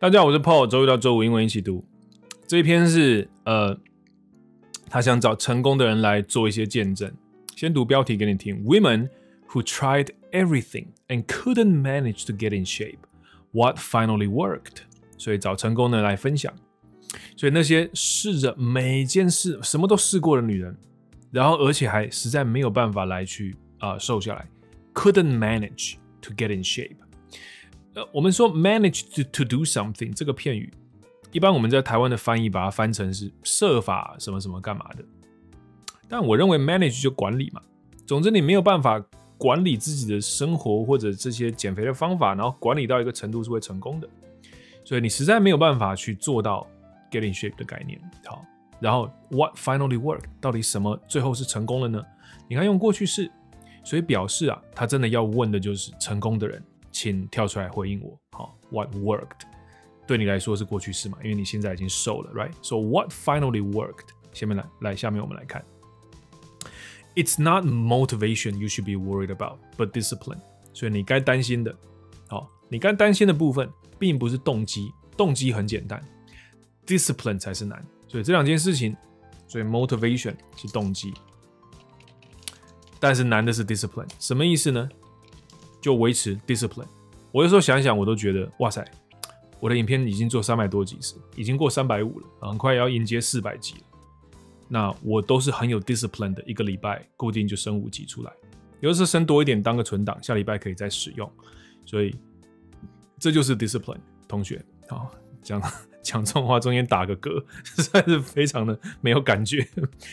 大家好，我是 Paul，周一到周五英文一起读。这一篇是呃，他想找成功的人来做一些见证。先读标题给你听：Women who tried everything and couldn't manage to get in shape. What finally worked？所以找成功的人来分享。所以那些试着每件事什么都试过的女人，然后而且还实在没有办法来去啊、瘦下来，couldn't manage to get in shape。呃，我们说 manage to to do something 这个片语，一般我们在台湾的翻译把它翻成是设法什么什么干嘛的。但我认为 manage 就管理嘛。总之，你没有办法管理自己的生活或者这些减肥的方法，然后管理到一个程度是会成功的。所以你实在没有办法去做到 get in shape 的概念。好，然后 what finally work 到底什么最后是成功了呢？你看用过去式，所以表示啊，他真的要问的就是成功的人，请跳出来回应我。好，what worked 对你来说是过去式嘛？因为你现在已经瘦了，right？So what finally worked？下面来，来下面我们来看。It's not motivation you should be worried about, but discipline。所以你该担心的，好，你该担心的部分，并不是动机，动机很简单，discipline 才是难。所以这两件事情，所以 motivation 是动机，但是难的是 discipline。什么意思呢？就维持 discipline。我有时候想一想，我都觉得，哇塞，我的影片已经做三百多集，已经过三百五了，很快要迎接四百集了。那我都是很有 discipline 的，一个礼拜固定就升五集出来，有的时候升多一点当个存档，下礼拜可以再使用。所以这就是 discipline，同学。啊，讲 讲这种话中间打个嗝，实在是非常的没有感觉。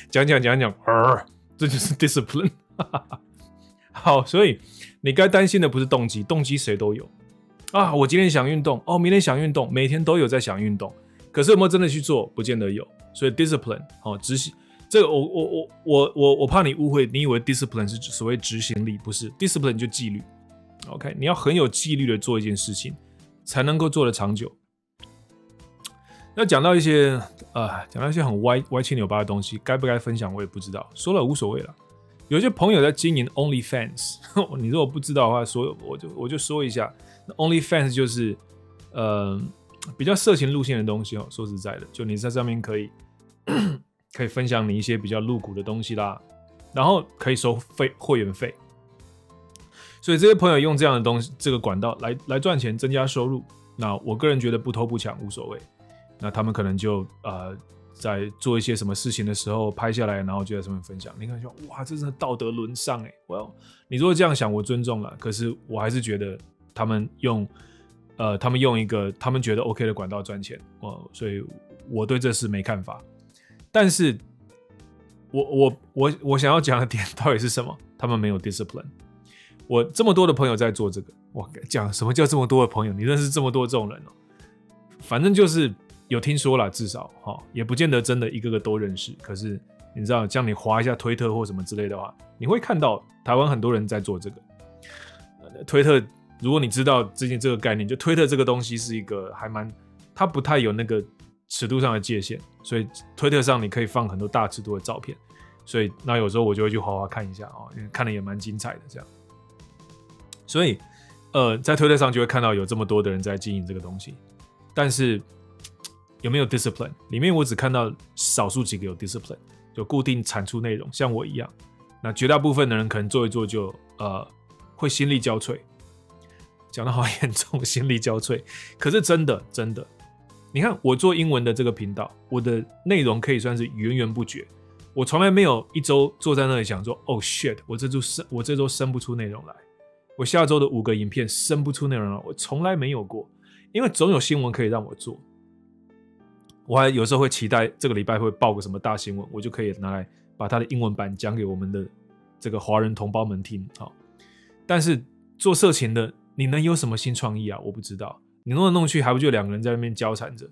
讲讲讲讲，呃，这就是 discipline。好，所以你该担心的不是动机，动机谁都有啊。我今天想运动，哦，明天想运动，每天都有在想运动，可是有没有真的去做，不见得有。所以 discipline 好执行这个，我我我我我我怕你误会，你以为 discipline 是所谓执行力，不是 discipline 就纪律。OK，你要很有纪律的做一件事情，才能够做得长久。要讲到一些呃，讲到一些很歪歪七扭八的东西，该不该分享我也不知道，说了无所谓了。有些朋友在经营 OnlyFans，你如果不知道的话，说我就我就说一下，OnlyFans 就是呃比较色情路线的东西哦。说实在的，就你在上面可以 可以分享你一些比较露骨的东西啦，然后可以收费会员费。所以这些朋友用这样的东西这个管道来来赚钱，增加收入。那我个人觉得不偷不抢无所谓。那他们可能就呃。在做一些什么事情的时候拍下来，然后就在上面分享。你看说，哇，这是道德沦丧哎！Well，你如果这样想，我尊重了。可是我还是觉得他们用，呃，他们用一个他们觉得 OK 的管道赚钱哦，所以我对这事没看法。但是，我我我我想要讲的点到底是什么？他们没有 discipline。我这么多的朋友在做这个，我讲什么叫这么多的朋友？你认识这么多这种人哦？反正就是。有听说了，至少哈，也不见得真的一个个都认识。可是你知道，叫你划一下推特或什么之类的话，你会看到台湾很多人在做这个。呃推特，如果你知道最近这个概念，就推特这个东西是一个还蛮，它不太有那个尺度上的界限，所以推特上你可以放很多大尺度的照片。所以那有时候我就会去划划看一下啊，看的也蛮精彩的这样。所以呃，在推特上就会看到有这么多的人在经营这个东西，但是。有没有 discipline？里面我只看到少数几个有 discipline，就固定产出内容，像我一样。那绝大部分的人可能做一做就呃会心力交瘁，讲的好严重，心力交瘁。可是真的真的，你看我做英文的这个频道，我的内容可以算是源源不绝。我从来没有一周坐在那里想说，Oh shit，我这周生我这周生不出内容来，我下周的五个影片生不出内容来，我从来没有过，因为总有新闻可以让我做。我还有时候会期待这个礼拜会报个什么大新闻，我就可以拿来把它的英文版讲给我们的这个华人同胞们听。好，但是做色情的，你能有什么新创意啊？我不知道，你弄来弄去，还不就两个人在那边交缠着？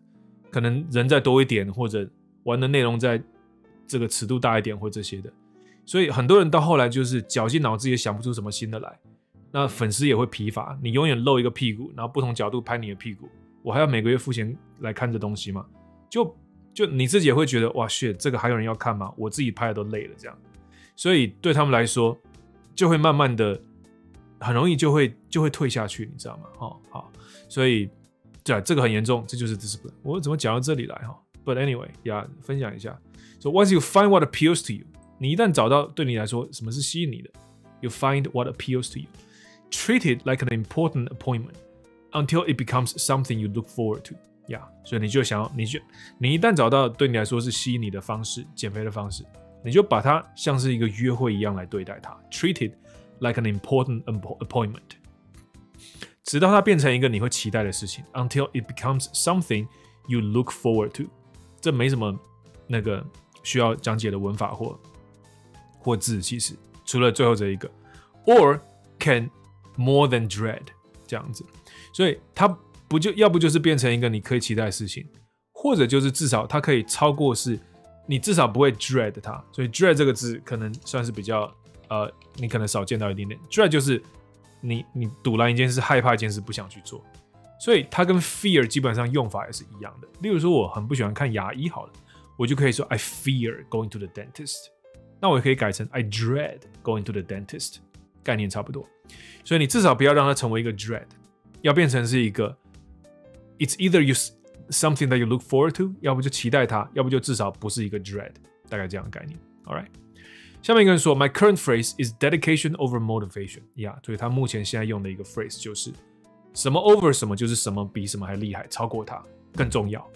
可能人再多一点，或者玩的内容在这个尺度大一点，或这些的。所以很多人到后来就是绞尽脑汁也想不出什么新的来，那粉丝也会疲乏。你永远露一个屁股，然后不同角度拍你的屁股，我还要每个月付钱来看这东西吗？就就你自己也会觉得哇，shit，这个还有人要看吗？我自己拍的都累了，这样，所以对他们来说，就会慢慢的，很容易就会就会退下去，你知道吗？哦，好，所以对，这个很严重，这就是 discipline。我怎么讲到这里来哈？But anyway，呀，分享一下。So once you find what appeals to you，你一旦找到对你来说什么是吸引你的，you find what appeals to you。Treat it like an important appointment until it becomes something you look forward to。呀，所以你就想要，你就你一旦找到对你来说是吸引你的方式，减肥的方式，你就把它像是一个约会一样来对待它，treat it like an important appointment，直到它变成一个你会期待的事情，until it becomes something you look forward to。这没什么那个需要讲解的文法或或字，其实除了最后这一个，or can more than dread 这样子，所以它。不就要不就是变成一个你可以期待的事情，或者就是至少它可以超过是，你至少不会 dread 它。所以 dread 这个字可能算是比较呃，你可能少见到一点点。dread 就是你你堵拦一件事，害怕一件事，不想去做。所以它跟 fear 基本上用法也是一样的。例如说，我很不喜欢看牙医，好了，我就可以说 I fear going to the dentist。那我也可以改成 I dread going to the dentist，概念差不多。所以你至少不要让它成为一个 dread，要变成是一个。It's either you something that you look forward to，要不就期待它，要不就至少不是一个 dread，大概这样的概念。All right，下面一个人说，My current phrase is dedication over motivation。呀，所以他目前现在用的一个 phrase 就是什么 over 什么，就是什么比什么还厉害，超过它更重要。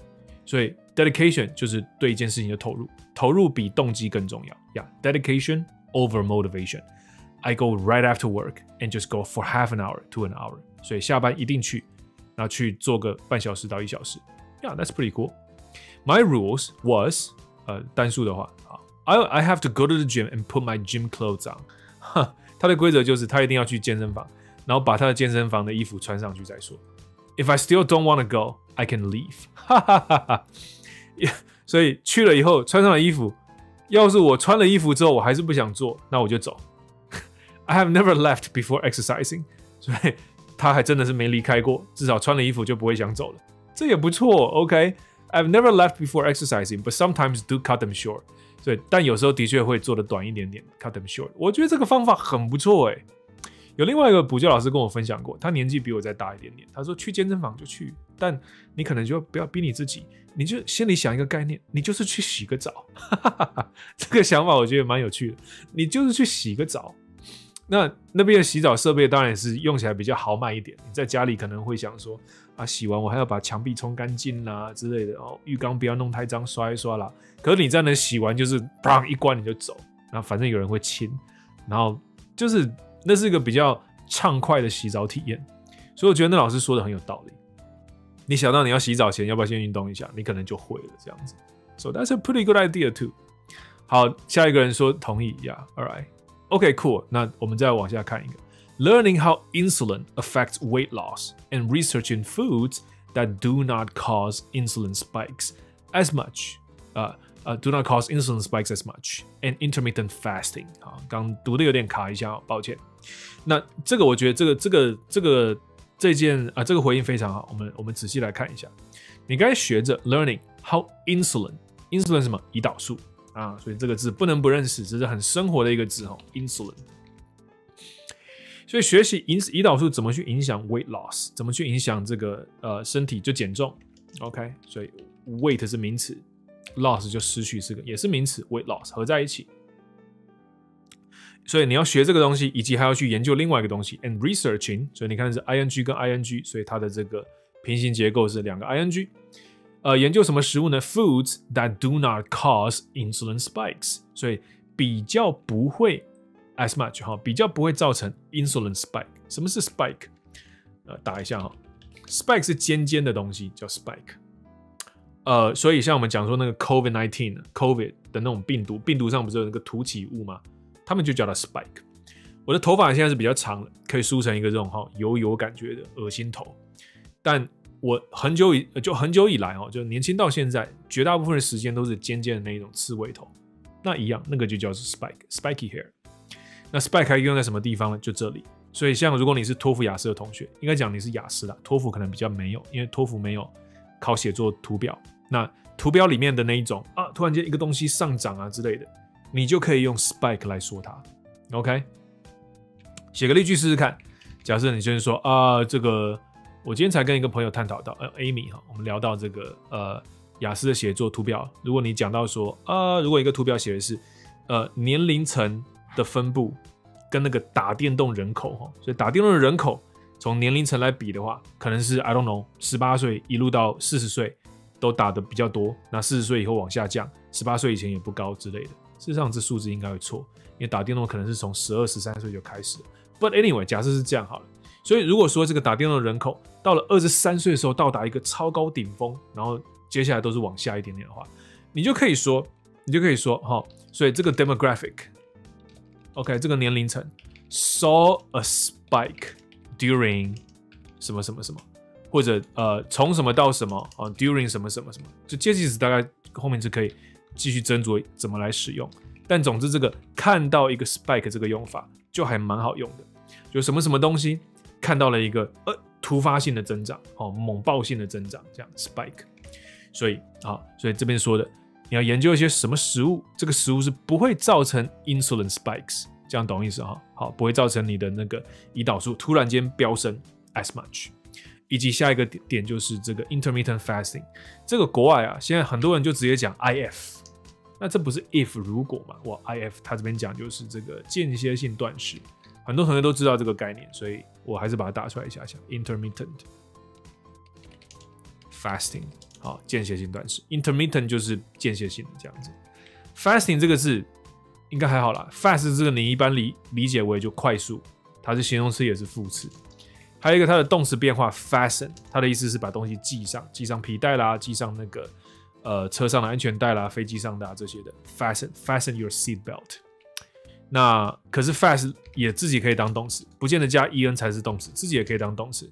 所以 dedication 就是对一件事情的投入，投入比动机更重要。呀，dedication over motivation。I go right after work and just go for half an hour to an hour。所以下班一定去。 然后去做个半小时到一小时，Yeah, that's pretty cool. My rules was，呃，单数的话啊，I I have to go to the gym and put my gym clothes on。哈，他的规则就是他一定要去健身房，然后把他的健身房的衣服穿上去再说。If I still don't want to go, I can leave。哈哈哈哈。所以去了以后穿上了衣服，要是我穿了衣服之后我还是不想做，那我就走。I have never left before exercising，所以 他还真的是没离开过，至少穿了衣服就不会想走了，这也不错。OK，I've never left before exercising，but sometimes do cut them short。所以，但有时候的确会做的短一点点，cut them short。我觉得这个方法很不错诶。有另外一个补教老师跟我分享过，他年纪比我再大一点点，他说去健身房就去，但你可能就不要逼你自己，你就心里想一个概念，你就是去洗个澡。这个想法我觉得蛮有趣的，你就是去洗个澡。那那边的洗澡设备当然也是用起来比较豪迈一点。你在家里可能会想说啊，洗完我还要把墙壁冲干净啦之类的哦，浴缸不要弄太脏，刷一刷啦。可是你在那洗完就是砰一关你就走，然后反正有人会亲，然后就是那是一个比较畅快的洗澡体验。所以我觉得那老师说的很有道理。你想到你要洗澡前要不要先运动一下，你可能就会了这样子。So that's a pretty good idea too。好，下一个人说同意呀，All right。Okay, cool. 那我们再往下看一个，Learning how insulin affects weight loss and researching foods that do not cause insulin spikes as much. 啊、呃 do not cause insulin spikes as much and intermittent fasting. 啊，刚读的有点卡一下，抱歉。那这个我觉得这个这个这个这件啊，这个回应非常好。我们我们仔细来看一下，你该学着 learning how insulin insulin 什么胰岛素 啊，所以这个字不能不认识，这是很生活的一个字哈，insulin。所以学习胰胰岛素怎么去影响 weight loss，怎么去影响这个呃身体就减重，OK？所以 weight 是名词，loss 就失去这个也是名词，weight loss 合在一起。所以你要学这个东西，以及还要去研究另外一个东西，and researching。所以你看是 ing 跟 ing，所以它的这个平行结构是两个 ing。呃，研究什么食物呢？Foods that do not cause insulin spikes，所以比较不会 as much 哈，比较不会造成 insulin spike。什么是 spike？呃，打一下哈，spike 是尖尖的东西，叫 spike。呃，所以像我们讲说那个 COVID nineteen COVID 的那种病毒，病毒上不是有那个凸起物吗？他们就叫它 spike。我的头发现在是比较长了，可以梳成一个这种哈油油感觉的恶心头，但。我很久以就很久以来哦，就年轻到现在，绝大部分的时间都是尖尖的那一种刺猬头，那一样，那个就叫做 spike spiky hair。那 spike 还用在什么地方呢？就这里。所以像如果你是托福雅思的同学，应该讲你是雅思啦，托福可能比较没有，因为托福没有考写作图表。那图表里面的那一种啊，突然间一个东西上涨啊之类的，你就可以用 spike 来说它。OK，写个例句试试看。假设你就是说啊，这个。我今天才跟一个朋友探讨到，呃，Amy 哈，我们聊到这个呃雅思的写作图表，如果你讲到说，呃，如果一个图表写的是呃年龄层的分布跟那个打电动人口哈，所以打电动的人口从年龄层来比的话，可能是 I don't know，十八岁一路到四十岁都打的比较多，那四十岁以后往下降，十八岁以前也不高之类的。事实上这数字应该会错，因为打电动可能是从十二十三岁就开始。But anyway，假设是这样好了。所以如果说这个打电动的人口到了二十三岁的时候到达一个超高顶峰，然后接下来都是往下一点点的话，你就可以说，你就可以说，哈，所以这个 demographic，OK，这个年龄层 saw a spike during 什么什么什么，或者呃从什么到什么啊，during 什么什么什么，就介系词大概后面是可以继续斟酌怎么来使用。但总之这个看到一个 spike 这个用法就还蛮好用的，就什么什么东西。看到了一个呃突发性的增长，哦，猛爆性的增长，这样 spike，所以啊，所以这边说的，你要研究一些什么食物，这个食物是不会造成 insulin spikes，这样懂意思哈？好，不会造成你的那个胰岛素突然间飙升 as much，以及下一个点点就是这个 intermittent fasting，这个国外啊，现在很多人就直接讲 if，那这不是 if 如果嘛？我，if 他这边讲就是这个间歇性断食。很多同学都知道这个概念，所以我还是把它打出来一下下。Intermittent fasting，好，间歇性断食。Intermittent 就是间歇性的这样子。Fasting 这个字应该还好啦。Fast 这个你一般理理解为就快速，它是形容词也是副词。还有一个它的动词变化 fasten，它的意思是把东西系上，系上皮带啦，系上那个呃车上的安全带啦，飞机上的这些的。Fasten，fasten your seat belt。那可是 fast 也自己可以当动词，不见得加 en 才是动词，自己也可以当动词。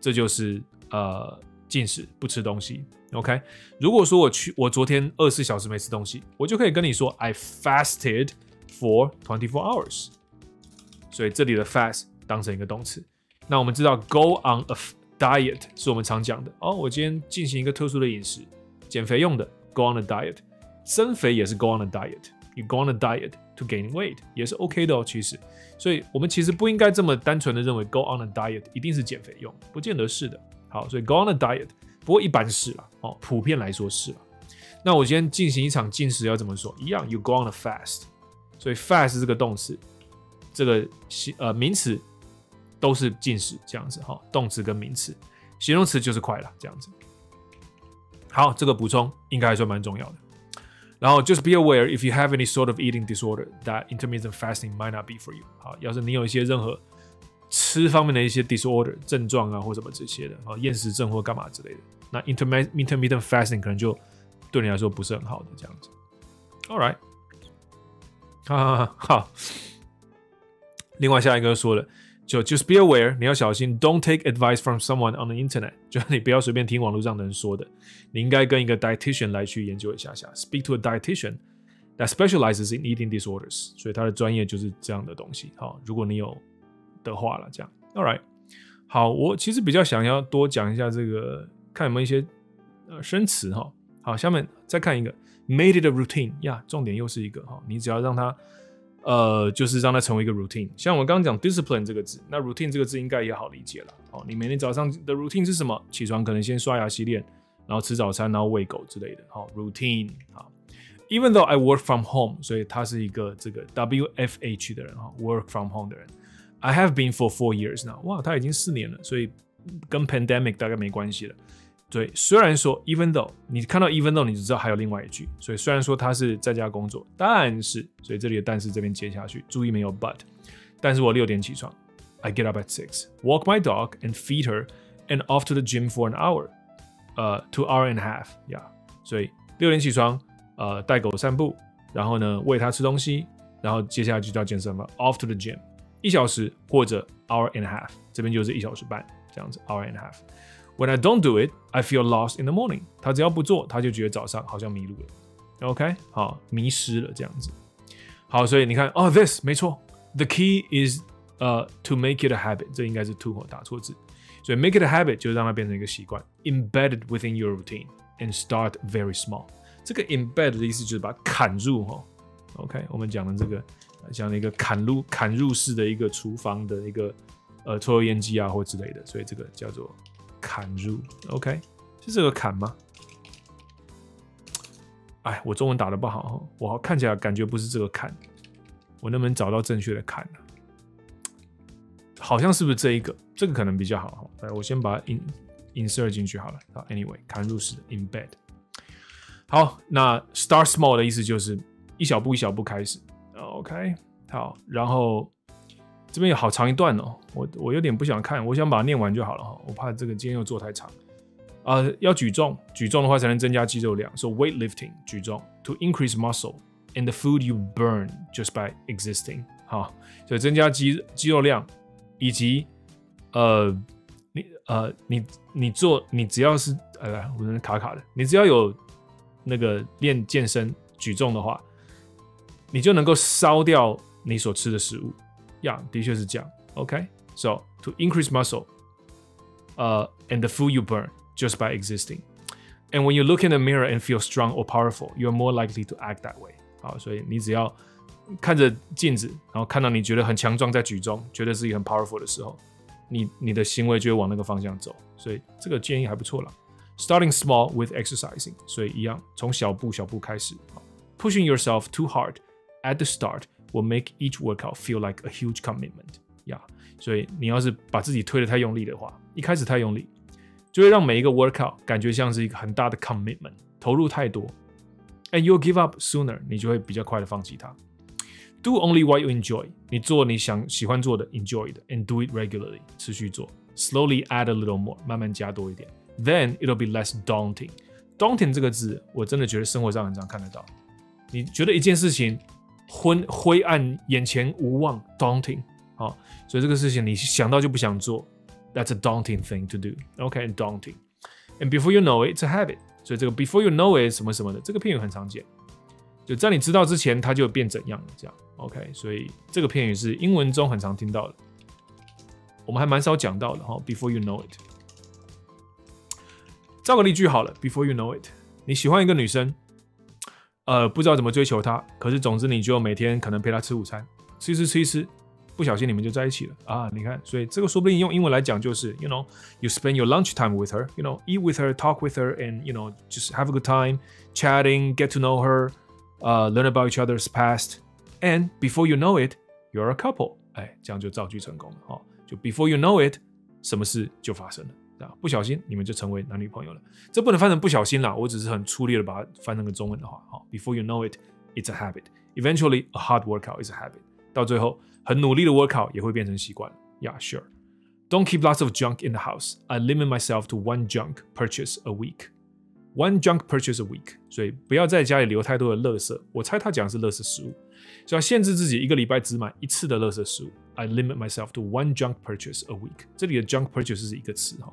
这就是呃进食不吃东西。OK，如果说我去我昨天二十四小时没吃东西，我就可以跟你说 I fasted for twenty four hours。所以这里的 fast 当成一个动词。那我们知道 go on a diet 是我们常讲的哦，我今天进行一个特殊的饮食，减肥用的 go on a diet，增肥也是 go on a diet，you go on a diet。To gain weight 也是 OK 的哦，其实，所以我们其实不应该这么单纯的认为 go on a diet 一定是减肥用，不见得是的。好，所以 go on a diet 不过一般是啦，哦，普遍来说是啦。那我今天进行一场进食要怎么说？一样，you go on a fast。所以 fast 这个动词，这个形呃名词都是进食这样子哈，动词跟名词，形容词就是快了这样子。好，这个补充应该还算蛮重要的。然后 just be aware if you have any sort of eating disorder that intermittent fasting might not be for you。好，要是你有一些任何吃方面的一些 disorder 症状啊，或什么这些的，啊，厌食症或干嘛之类的，那 intermittent fasting 可能就对你来说不是很好的这样子。All right，好，好。另外下一个说了。 就 just be aware，你要小心，don't take advice from someone on the internet，就你不要随便听网络上的人说的，你应该跟一个 dietitian 来去研究一下下，speak to a dietitian that specializes in eating disorders，所以他的专业就是这样的东西。好，如果你有的话了，这样，all right，好，我其实比较想要多讲一下这个，看有没有一些呃生词哈。好，下面再看一个，made it a routine，呀，重点又是一个哈，你只要让它。呃，就是让它成为一个 routine。像我刚刚讲 discipline 这个字，那 routine 这个字应该也好理解了。哦，你每天早上的 routine 是什么？起床可能先刷牙洗脸，然后吃早餐，然后喂狗之类的。好，routine。好，even though I work from home，所以他是一个这个 W F H 的人哈，work from home 的人。I have been for four years now。哇，他已经四年了，所以跟 pandemic 大概没关系了。对，虽然说 even though 你看到 even though 你就知道还有另外一句，所以虽然说他是在家工作，但是所以这里的但是这边接下去，注意没有 but，但是我六点起床，I get up at six, walk my dog and feed her, and off to the gym for an hour, 呃，two hour and a half, yeah，所以六点起床，呃，带狗散步，然后呢喂它吃东西，然后接下来就叫健身了，off to the gym，一小时或者 hour and a half，这边就是一小时半这样子，hour and a half。When I don't do it, I feel lost in the morning. 他只要不做，他就觉得早上好像迷路了。OK，好，迷失了这样子。好，所以你看，哦，this 没错。The key is 呃 to make it a habit，这应该是 to 打错字。所以 make it a habit 就是让它变成一个习惯，embedded within your routine and start very small。这个 embed 的意思就是把它砍入哈。OK，我们讲的这个讲的一个砍入砍入式的一个厨房的一个呃抽油烟机啊或之类的，所以这个叫做砍入，OK，是这个砍吗？哎，我中文打的不好，我看起来感觉不是这个砍，我能不能找到正确的砍呢？好像是不是这一个？这个可能比较好。来，我先把它 in insert 进去好了。好，anyway，砍入式 embed。好，那 start small 的意思就是一小步一小步开始。OK，好，然后这边有好长一段哦，我我有点不想看，我想把它念完就好了哈，我怕这个今天又做太长。啊，要举重，举重的话才能增加肌肉量。So weightlifting 举重，to increase muscle and the food you burn just by existing。哈，所以增加肌肌肉量，以及呃，你呃你你做你只要是呃，我人卡卡的，你只要有那个练健身举重的话，你就能够烧掉你所吃的食物。呀，的确是这样。OK，so to increase muscle，呃，and the food you burn。just by existing. And when you look in the mirror and feel strong or powerful, you're more likely to act that way. 好，所以你只要看着镜子，然后看到你觉得很强壮，在举重，觉得自己很 powerful 的时候，你你的行为就会往那个方向走。所以这个建议还不错了。Starting small with exercising，所以一样从小步小步开始。Pushing yourself too hard at the start will make each workout feel like a huge commitment. 呀，所以你要是把自己推得太用力的话，一开始太用力。就会让每一个 workout 感觉像是一个很大的 commitment，投入太多，and you'll give up sooner，你就会比较快的放弃它。Do only what you enjoy，你做你想喜欢做的，enjoy 的，and do it regularly，持续做，slowly add a little more，慢慢加多一点，then it'll be less daunting。daunting 这个字，我真的觉得生活上很常看得到。你觉得一件事情昏灰暗，眼前无望，daunting，好，所以这个事情你想到就不想做。That's a daunting thing to do. Okay, daunting. And before you know it, it's a habit. 所以这个 before you know it 什么什么的，这个片语很常见。就在你知道之前，它就变怎样了？这样，OK。所以这个片语是英文中很常听到的，我们还蛮少讲到的哈。Before you know it，造个例句好了。Before you know it，你喜欢一个女生，呃，不知道怎么追求她，可是总之你就每天可能陪她吃午餐，吃一吃吃一吃。不小心你们就在一起了啊！你看，所以这个说不定用英文来讲就是，you know, you spend your lunch time with her, you know, eat with her, talk with her, and you know, just have a good time, chatting, get to know her, uh, learn about each other's past, and before you know it, you're a couple。哎，这样就造句成功了哈！就 before you know it，什么事就发生了啊！不小心你们就成为男女朋友了。这不能翻成不小心啦，我只是很粗略的把它翻成个中文的话，哈，before you know it, it's a habit. Eventually, a hard workout is a habit. 到最后。很努力的 workout 也会变成习惯。Yeah, sure. Don't keep lots of junk in the house. I limit myself to one junk purchase a week. One junk purchase a week. 所以不要在家里留太多的垃圾。我猜他讲的是垃圾食物，所以要限制自己一个礼拜只买一次的垃圾食物。I limit myself to one junk purchase a week. 这里的 junk purchase 是一个词哈。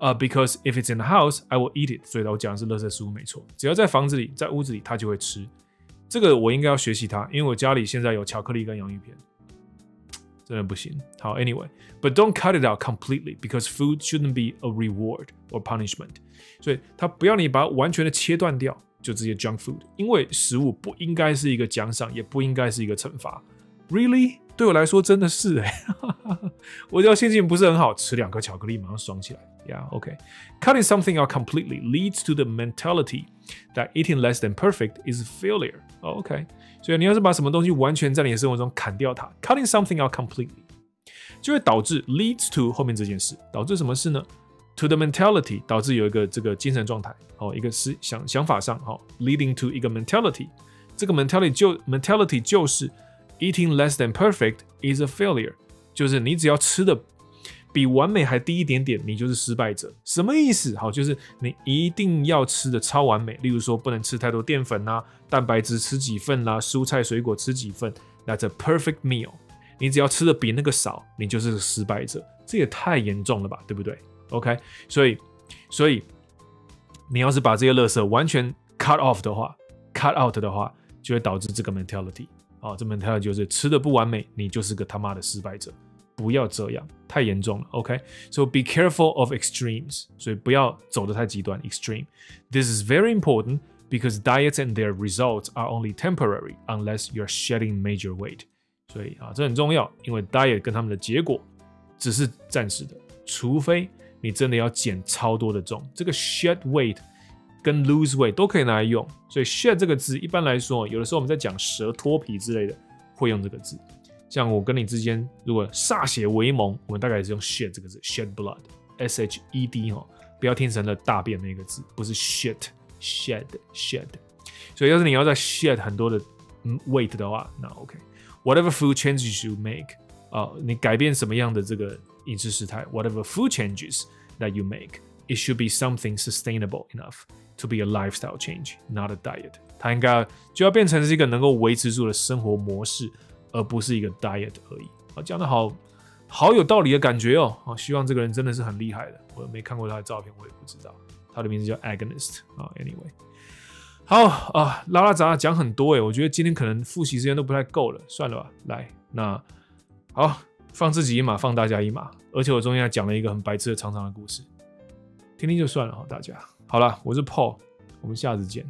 呃、uh,，because if it's in the house, I will eat it。所以我讲的是垃圾食物没错。只要在房子里，在屋子里，它就会吃。这个我应该要学习它，因为我家里现在有巧克力跟洋芋片。真的不行。好，Anyway，but don't cut it out completely because food shouldn't be a reward or punishment。所以它不要你把它完全的切断掉，就直接 junk food，因为食物不应该是一个奖赏，也不应该是一个惩罚。Really？对我来说真的是哎，我只要心情不是很好，吃两颗巧克力马上爽起来。Yeah，OK，cutting something out completely leads to the mentality that eating less than perfect is failure. OK。所以你要是把什么东西完全在你的生活中砍掉它，cutting something out completely，就会导致 leads to 后面这件事，导致什么事呢？To the mentality，导致有一个这个精神状态，哦，一个思想想法上，哦，leading to 一个 mentality，这个 mentality 就 mentality 就是 eating less than perfect is a failure，就是你只要吃的。比完美还低一点点，你就是失败者。什么意思？好，就是你一定要吃的超完美。例如说，不能吃太多淀粉啦，蛋白质吃几份啦，蔬菜水果吃几份。That's a perfect meal。你只要吃的比那个少，你就是失败者。这也太严重了吧，对不对？OK，所以，所以你要是把这些垃圾完全 cut off 的话，cut out 的话，就会导致这个 mentality。哦，这 mentality 就是吃的不完美，你就是个他妈的失败者。不要这样，太严重了。OK，so、okay? be careful of extremes，所以不要走得太极端。Extreme. This is very important because diets and their results are only temporary unless you're shedding major weight。所以啊，这很重要，因为 diet 跟他们的结果只是暂时的，除非 你真的要减超多的重。这个 shed weight 跟 lose weight 都可以拿来用。所以 shed 这个字一般来说，有的时候我们在讲蛇脱皮之类的，会用这个字。像我跟你之间如果歃血为盟，我们大概也是用 shed 这个字，shed blood，s h e d 哈，不要听成了大便那个字，不是 shit，shed shed。所以要是你要在 shed 很多的 weight 的话，那 OK。Whatever food changes you make，啊，你改变什么样的这个饮食时态，whatever food changes that you make, it should be something sustainable enough to be a lifestyle change, not a diet。它应该就要变成是一个能够维持住的生活模式，而不是一个 diet 而已。啊，讲的好好有道理的感觉哦。啊，希望这个人真的是很厉害的。我没看过他的照片，我也不知道。他的名字叫 Agonist 啊。Anyway。好啊，拉拉杂杂讲很多诶，我觉得今天可能复习时间都不太够了，算了吧。来，那好，放自己一马，放大家一马。而且我中间还讲了一个很白痴的长长的故事，听听就算了哈，大家。好了，我是 Paul，我们下次见。